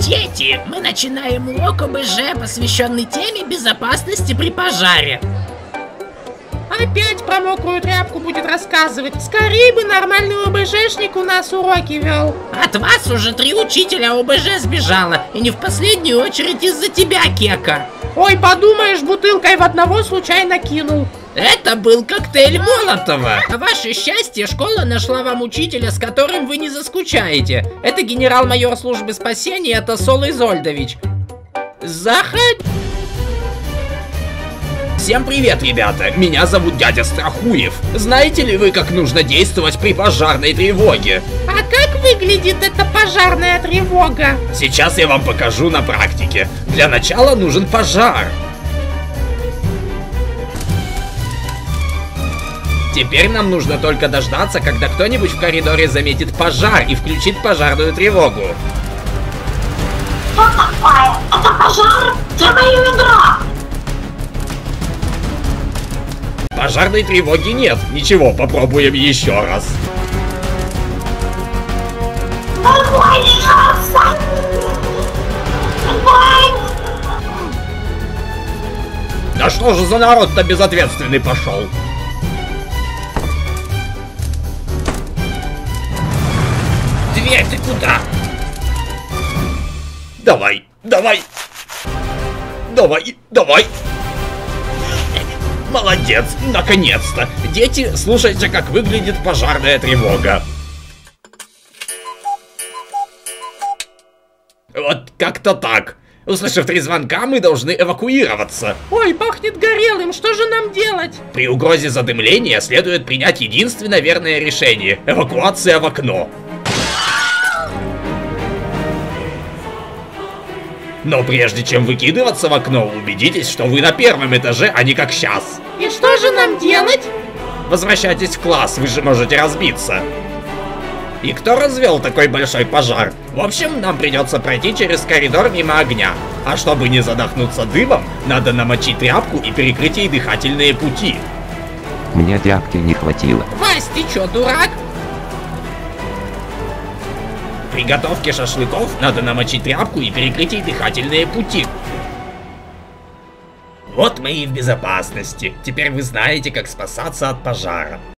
Дети, мы начинаем урок ОБЖ, посвященный теме безопасности при пожаре. Опять про мокрую тряпку будет рассказывать. Скорее бы нормальный ОБЖшник у нас уроки вел. От вас уже три учителя ОБЖ сбежало, и не в последнюю очередь из-за тебя, Кека. Ой, подумаешь, бутылкой в одного случайно кинул. Это был коктейль Молотова. На ваше счастье, школа нашла вам учителя, с которым вы не заскучаете. Это генерал-майор службы спасения Тосол Изольдович. Заходь. Всем привет, ребята! Меня зовут дядя Страхуев. Знаете ли вы, как нужно действовать при пожарной тревоге? А как выглядит эта пожарная тревога? Сейчас я вам покажу на практике. Для начала нужен пожар. Теперь нам нужно только дождаться, когда кто-нибудь в коридоре заметит пожар и включит пожарную тревогу. Что такое? Это пожар? Где мое ведро? Пожарной тревоги нет. Ничего, попробуем еще раз. Да что же за народ-то безответственный пошел? Куда? Давай, давай. Давай, давай. Молодец, наконец-то. Дети, слушайте, как выглядит пожарная тревога. Вот как-то так. Услышав три звонка, мы должны эвакуироваться. Ой, пахнет горелым, что же нам делать? При угрозе задымления следует принять единственно верное решение – эвакуация в окно. Но прежде чем выкидываться в окно, убедитесь, что вы на первом этаже, а не как сейчас. И что же нам делать? Возвращайтесь в класс, вы же можете разбиться. И кто развел такой большой пожар? В общем, нам придется пройти через коридор мимо огня. А чтобы не задохнуться дымом, надо намочить тряпку и перекрыть ей дыхательные пути. Мне тряпки не хватило. Вась, ты чё, дурак? При готовке шашлыков надо намочить тряпку и перекрыть ей дыхательные пути. Вот мы и в безопасности. Теперь вы знаете, как спасаться от пожара.